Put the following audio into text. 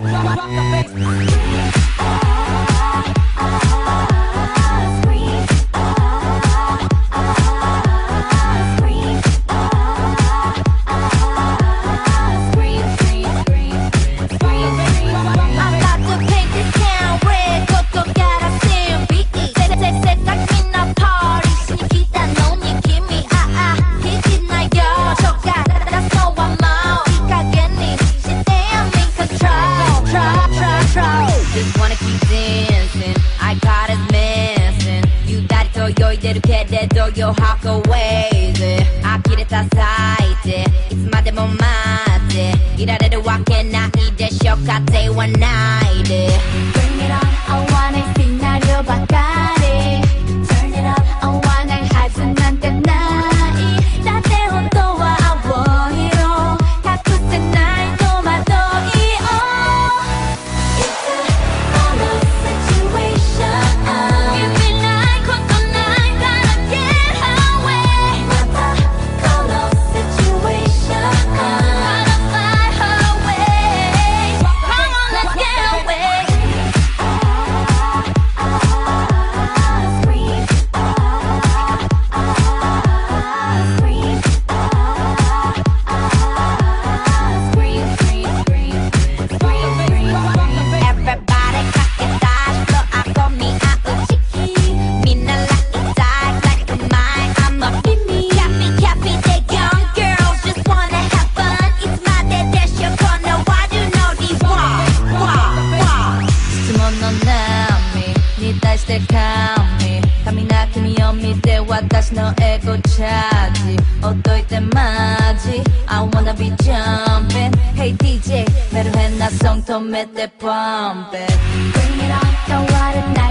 bass, drop the bass. try, try, try. Just wanna keep dancing. I got us missing. You got it, so you're to get that, though you're hawk away. I get it, I tight. It's my demo, my it. Get out of the walk and I eat that shock, I day one night. して神。神な君を見て私のエゴチャージ。ほっといてマジ。I wanna be jumping. Hey DJ メルヘンなソング止めて Pump it Bring it on 変われな